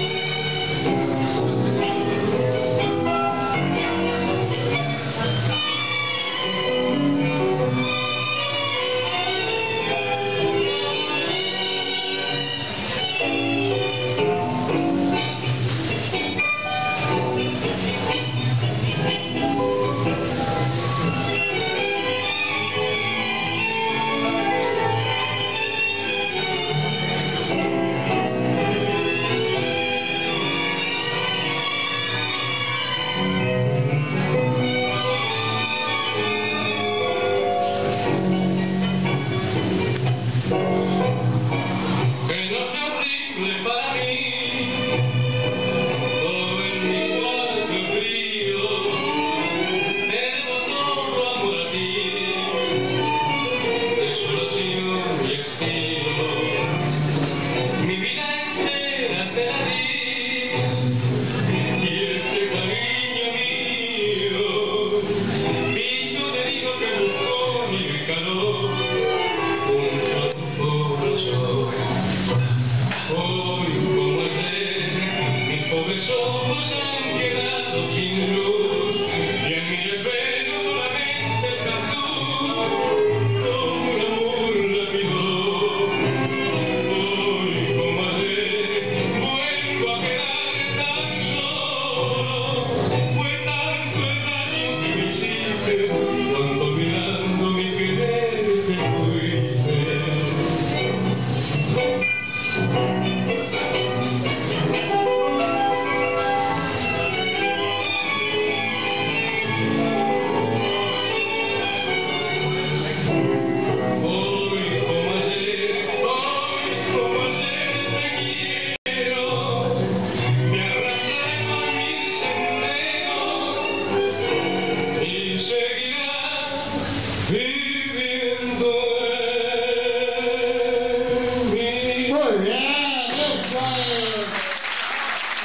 you. Oh, yeah.